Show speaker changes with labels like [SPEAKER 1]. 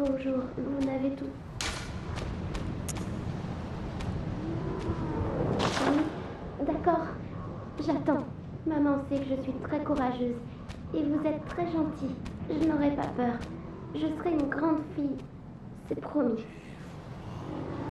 [SPEAKER 1] Bonjour, vous avez tout. D'accord. J'attends. Maman sait que je suis très courageuse. Et vous êtes très gentil. Je n'aurai pas peur. Je serai une grande fille. C'est promis.